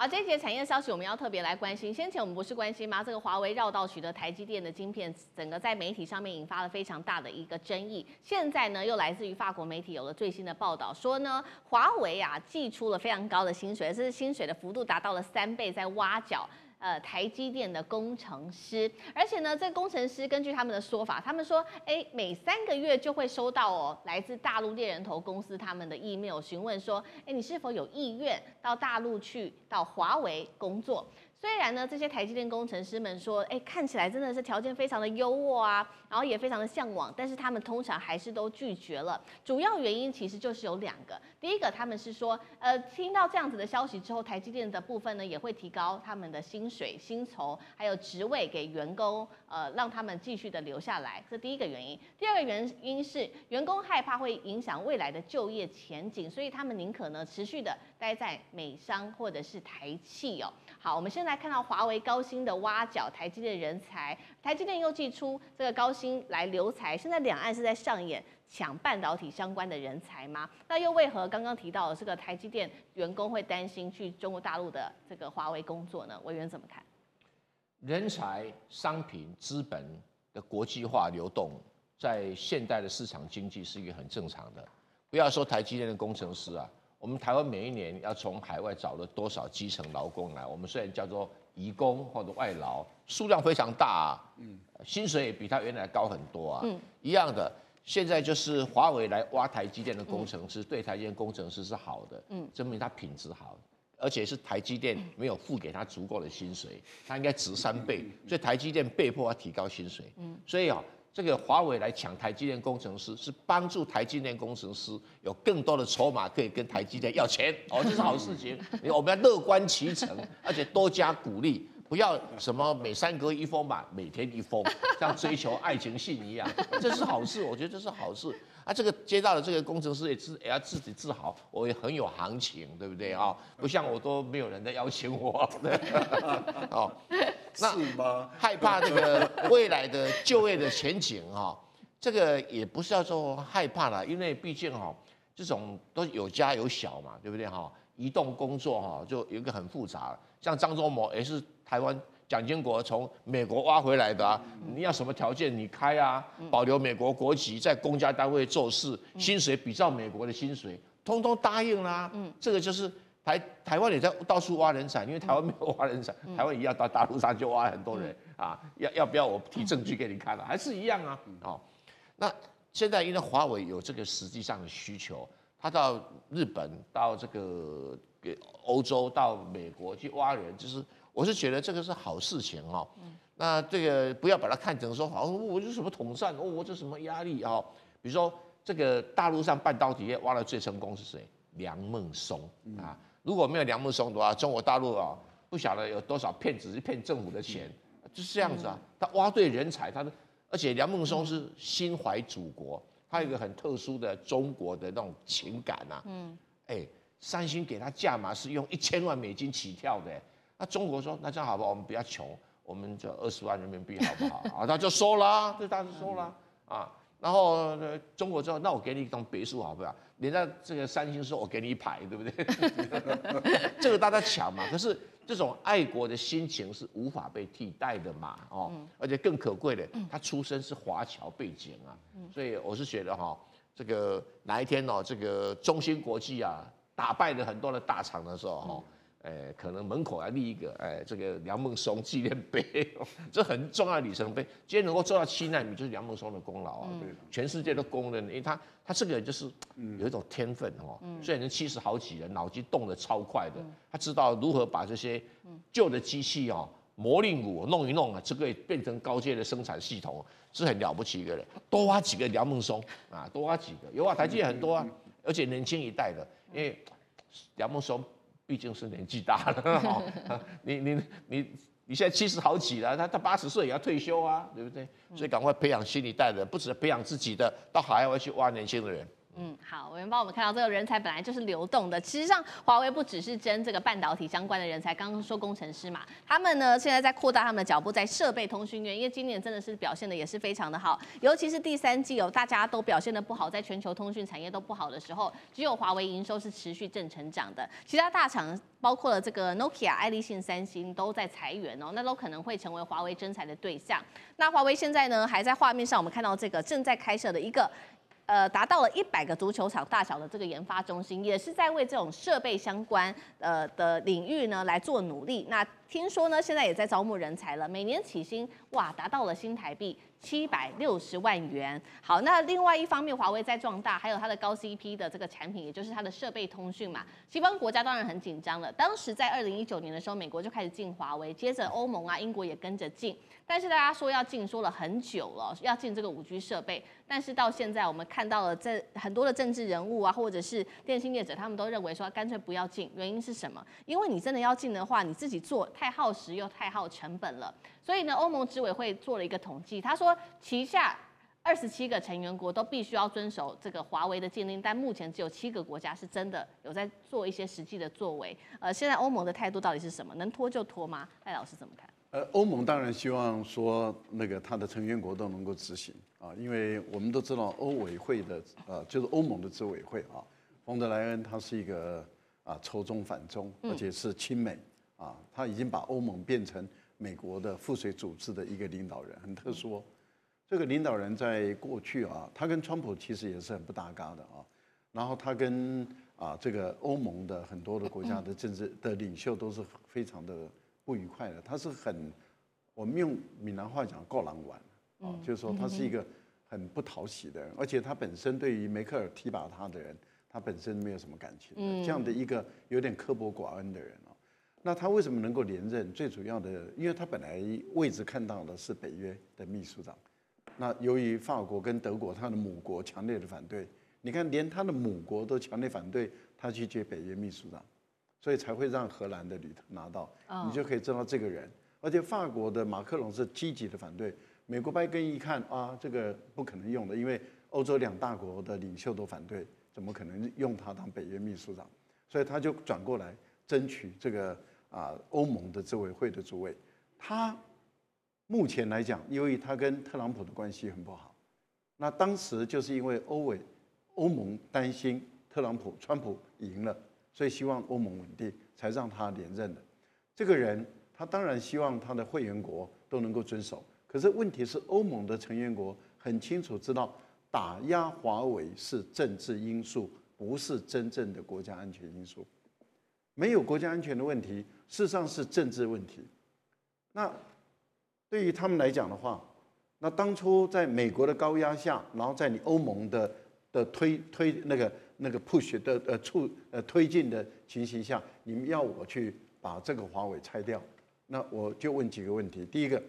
好，这一节产业消息我们要特别来关心。先前我们不是关心吗？这个华为绕道取得台积电的晶片，整个在媒体上面引发了非常大的一个争议。现在呢，又来自于法国媒体有了最新的报道，说呢，华为啊寄出了非常高的薪水，这是薪水的幅度达到了三倍，在挖角。呃，台积电的工程师，而且呢，这工程师根据他们的说法，他们说，哎，每三个月就会收到哦，来自大陆猎人头公司他们的 email，询问说，哎，你是否有意愿到大陆去，到华为工作？虽然呢，这些台积电工程师们说，哎，看起来真的是条件非常的优渥啊，然后也非常的向往，但是他们通常还是都拒绝了。主要原因其实就是有两个，第一个他们是说，呃，听到这样子的消息之后，台积电的部分呢也会提高他们的薪水、薪酬还有职位给员工，呃，让他们继续的留下来。这第一个原因。第二个原因是员工害怕会影响未来的就业前景，所以他们宁可呢持续的待在美商或者是台企哦。好，我们现在。看到华为高薪的挖角台积电人才，台积电又寄出这个高薪来留才，现在两岸是在上演抢半导体相关的人才吗？那又为何刚刚提到的这个台积电员工会担心去中国大陆的这个华为工作呢？委员怎么看？人才、商品、资本的国际化流动，在现代的市场经济是一个很正常的。不要说台积电的工程师啊。我们台湾每一年要从海外找了多少基层劳工来？我们虽然叫做移工或者外劳，数量非常大啊，嗯，薪水也比他原来高很多啊，嗯，一样的。现在就是华为来挖台积电的工程师，对台积电工程师是好的，嗯，证明他品质好，而且是台积电没有付给他足够的薪水，他应该值三倍，所以台积电被迫要提高薪水，嗯，所以啊。这个华为来抢台积电工程师，是帮助台积电工程师有更多的筹码可以跟台积电要钱哦，这是好事情。我们要乐观其成，而且多加鼓励，不要什么每三格一封嘛，每天一封，像追求爱情信一样，这是好事，我觉得这是好事。啊，这个接到的这个工程师也自也要自己自豪，我也很有行情，对不对啊？不像我都没有人在邀请我，哦，是吗？害怕这个未来的就业的前景哈，这个也不是要说害怕了，因为毕竟哈，这种都有家有小嘛，对不对哈？移动工作哈，就有一个很复杂，像张忠谋也是台湾。蒋经国从美国挖回来的啊，你要什么条件你开啊，保留美国国籍，在公家单位做事，薪水比照美国的薪水，通通答应啦。嗯，这个就是台台湾也在到处挖人才，因为台湾没有挖人才，台湾一样到大陆上就挖很多人啊。要要不要我提证据给你看啊？还是一样啊。哦，那现在因为华为有这个实际上的需求，他到日本、到这个给欧洲、到美国去挖人，就是。我是觉得这个是好事情哦，那这个不要把它看成说好，我就什么统战哦，我这什么压力啊？比如说这个大陆上半导体业挖的最成功是谁？梁孟松啊，如果没有梁孟松的话，中国大陆啊不晓得有多少骗子是骗政府的钱，就是这样子啊。他挖对人才，他的而且梁孟松是心怀祖国，他有一个很特殊的中国的那种情感呐。嗯，哎，三星给他价码是用一千万美金起跳的。那中国说，那这样好不好，我们比较穷，我们就二十万人民币好不好？啊，他就收了，就当时收了啊。然后中国之后，那我给你一栋别墅好不好？人家这个三星说，我给你一排，对不对？这个大家抢嘛。可是这种爱国的心情是无法被替代的嘛，哦，而且更可贵的，他出身是华侨背景啊，所以我是觉得哈，这个哪一天哦，这个中芯国际啊，打败了很多的大厂的时候哈。哎，可能门口要立一个哎，这个梁孟松纪念碑，这很重要的里程碑。今天能够做到七纳米，就是梁孟松的功劳啊！全世界都公认，因为他他这个人就是有一种天分哦。虽然能七十好几人，脑筋动得超快的，他知道如何把这些旧的机器哦磨令鼓弄一弄啊，这个变成高阶的生产系统，是很了不起一个人。多挖几个梁孟松啊，多挖几个，有啊，台积电很多啊，而且年轻一代的，因为梁孟松。毕竟是年纪大了，你你你你现在七十好几了，他他八十岁也要退休啊，对不对？所以赶快培养新一代的，不止培养自己的，到海外去挖年轻的人。嗯，好，我们帮我们看到这个人才本来就是流动的。其实上，华为不只是争这个半导体相关的人才，刚刚说工程师嘛，他们呢现在在扩大他们的脚步，在设备通讯业，因为今年真的是表现的也是非常的好，尤其是第三季哦，大家都表现的不好，在全球通讯产业都不好的时候，只有华为营收是持续正成长的，其他大厂包括了这个 Nokia、爱立信、三星都在裁员哦，那都可能会成为华为征才的对象。那华为现在呢，还在画面上我们看到这个正在开设的一个。呃，达到了一百个足球场大小的这个研发中心，也是在为这种设备相关呃的领域呢来做努力。那听说呢，现在也在招募人才了，每年起薪哇达到了新台币七百六十万元。好，那另外一方面，华为在壮大，还有它的高 CP 的这个产品，也就是它的设备通讯嘛。西方国家当然很紧张了，当时在二零一九年的时候，美国就开始进华为，接着欧盟啊、英国也跟着进。但是大家说要进，说了很久了，要进这个五 G 设备。但是到现在，我们看到了这很多的政治人物啊，或者是电信业者，他们都认为说干脆不要进。原因是什么？因为你真的要进的话，你自己做太耗时又太耗成本了。所以呢，欧盟执委会做了一个统计，他说旗下二十七个成员国都必须要遵守这个华为的禁令，但目前只有七个国家是真的有在做一些实际的作为。呃，现在欧盟的态度到底是什么？能拖就拖吗？赖老师怎么看？呃，欧盟当然希望说那个它的成员国都能够执行啊，因为我们都知道欧委会的呃，就是欧盟的执委会啊，冯德莱恩他是一个啊仇中反中，而且是亲美啊，他已经把欧盟变成美国的赋水组织的一个领导人，很特殊。这个领导人在过去啊，他跟川普其实也是很不搭嘎的啊，然后他跟啊这个欧盟的很多的国家 的政治的领袖都是非常的。不愉快的，他是很，我们用闽南话讲“告狼玩”，啊，就是说他是一个很不讨喜的人，而且他本身对于梅克尔提拔他的人，他本身没有什么感情，这样的一个有点刻薄寡恩的人啊，那他为什么能够连任？最主要的，因为他本来位置看到的是北约的秘书长，那由于法国跟德国他的母国强烈的反对，你看连他的母国都强烈反对他去接北约秘书长。所以才会让荷兰的旅特拿到，你就可以知道这个人。而且法国的马克龙是积极的反对，美国拜登一看啊，这个不可能用的，因为欧洲两大国的领袖都反对，怎么可能用他当北约秘书长？所以他就转过来争取这个啊欧盟的执委会的主委。他目前来讲，由于他跟特朗普的关系很不好，那当时就是因为欧委欧盟担心特朗普川普赢了。所以希望欧盟稳定，才让他连任的。这个人，他当然希望他的会员国都能够遵守。可是问题是，欧盟的成员国很清楚知道，打压华为是政治因素，不是真正的国家安全因素。没有国家安全的问题，事实上是政治问题。那对于他们来讲的话，那当初在美国的高压下，然后在你欧盟的的推推那个。那个 push 的呃促呃推进的情形下，你们要我去把这个华为拆掉，那我就问几个问题。第一个，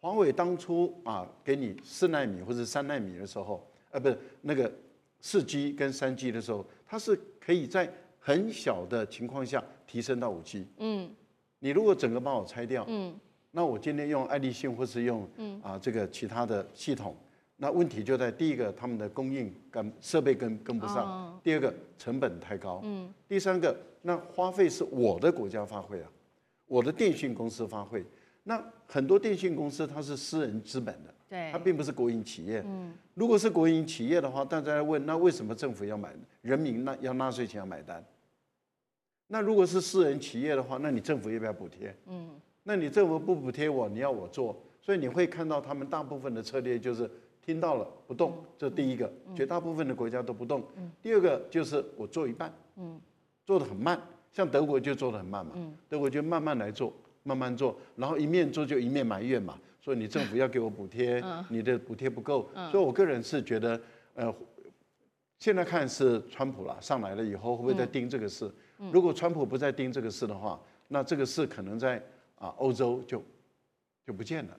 华为当初啊给你四纳米或者三纳米的时候，呃不是那个四 G 跟三 G 的时候，它是可以在很小的情况下提升到五 G。嗯。你如果整个把我拆掉，嗯，那我今天用爱立信或是用嗯啊这个其他的系统。那问题就在第一个，他们的供应跟设备跟跟不上；第二个，成本太高；第三个，那花费是我的国家发挥啊，我的电信公司发挥。那很多电信公司它是私人资本的，对，它并不是国营企业。嗯如果是国营企业的话，大家问，那为什么政府要买？人民那要纳税钱要买单？那如果是私人企业的话，那你政府要不要补贴？嗯，那你政府不补贴我，你要我做，所以你会看到他们大部分的策略就是。听到了不动，这第一个，绝大部分的国家都不动。第二个就是我做一半，嗯做的很慢，像德国就做的很慢嘛。德国就慢慢来做，慢慢做，然后一面做就一面埋怨嘛，说你政府要给我补贴，你的补贴不够。所以我个人是觉得，呃，现在看是川普了上来了以后会不会再盯这个事？如果川普不再盯这个事的话，那这个事可能在啊欧洲就就不见了，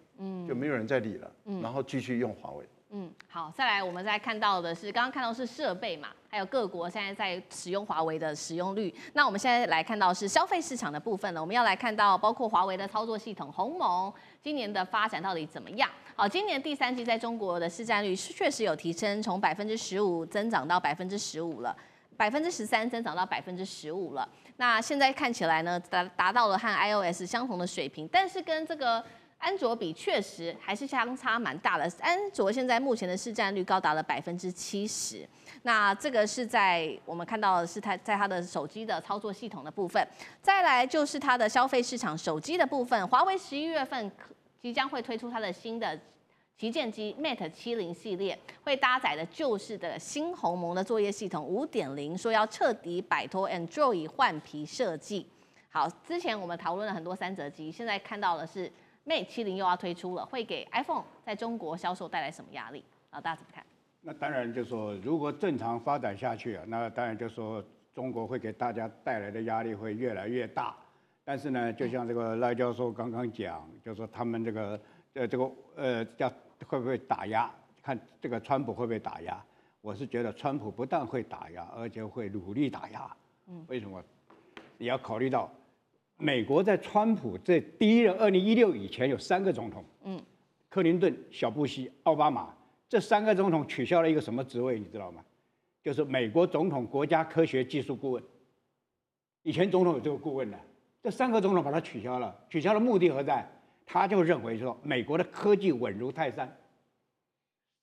就没有人再理了，然后继续用华为。嗯，好，再来，我们再看到的是，刚刚看到是设备嘛，还有各国现在在使用华为的使用率。那我们现在来看到是消费市场的部分呢，我们要来看到包括华为的操作系统鸿蒙今年的发展到底怎么样？哦，今年第三季在中国的市占率是确实有提升，从百分之十五增长到百分之十五了，百分之十三增长到百分之十五了。那现在看起来呢，达达到了和 iOS 相同的水平，但是跟这个安卓比确实还是相差蛮大的。安卓现在目前的市占率高达了百分之七十，那这个是在我们看到的是它在它的手机的操作系统的部分。再来就是它的消费市场手机的部分，华为十一月份即将会推出它的新的。旗舰机 Mate 七零系列会搭载的旧式的新鸿蒙的作业系统五点零，说要彻底摆脱 Android 换皮设计。好，之前我们讨论了很多三折机，现在看到的是 Mate 七零又要推出了，会给 iPhone 在中国销售带来什么压力？啊，大家怎么看？那当然就说，如果正常发展下去啊，那当然就说中国会给大家带来的压力会越来越大。但是呢，就像这个赖教授刚刚讲，就说他们这个呃这个呃叫。会不会打压？看这个川普会不会打压？我是觉得川普不但会打压，而且会努力打压。嗯，为什么？你要考虑到，美国在川普这第一任二零一六以前有三个总统。嗯，克林顿、小布希、奥巴马这三个总统取消了一个什么职位？你知道吗？就是美国总统国家科学技术顾问。以前总统有这个顾问的，这三个总统把它取消了。取消的目的何在？他就认为说，美国的科技稳如泰山，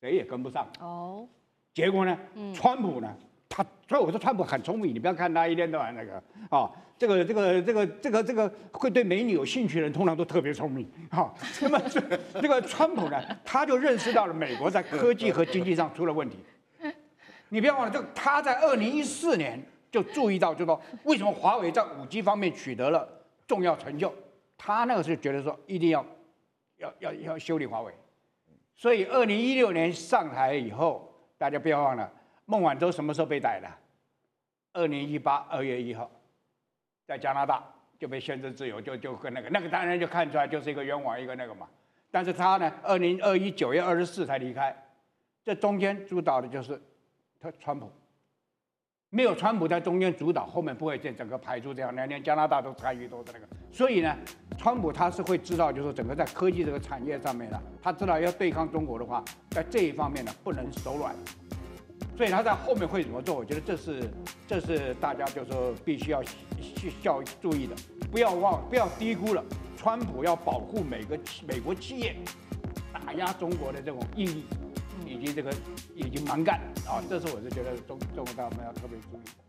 谁也跟不上。哦，结果呢？嗯，川普呢？他所以我说川普很聪明，你不要看他一天到晚那个啊，这个这个这个这个这个会对美女有兴趣的人，通常都特别聪明。哈，那么这这个川普呢，他就认识到了美国在科技和经济上出了问题。你不要忘了，这他在二零一四年就注意到，就说为什么华为在五 G 方面取得了重要成就。他那个时候觉得说一定要，要要要修理华为，所以二零一六年上台以后，大家不要忘了，孟晚舟什么时候被逮的？二零一八二月一号，在加拿大就被限制自由，就就跟那个那个当然就看出来就是一个冤枉一个那个嘛。但是他呢，二零二一九月二十四才离开，这中间主导的就是他川普。没有川普在中间主导，后面不会见整个排除这样，连连加拿大都参与都是那个。所以呢，川普他是会知道，就是整个在科技这个产业上面呢，他知道要对抗中国的话，在这一方面呢不能手软。所以他在后面会怎么做？我觉得这是这是大家就说必须要去要注意的，不要忘不要低估了川普要保护每个美国企业打压中国的这种意义。以及这个以及蛮干啊，这是我是觉得中中国大陆要特别注意。